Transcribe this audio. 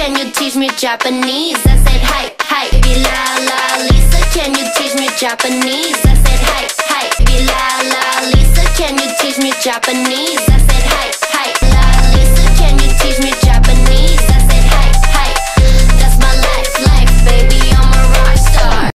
can you teach me Japanese? I said, hi, hi, baby la la Lisa, can you teach me Japanese? I said, hi, hi, baby la la Lisa, can you teach me Japanese? I said,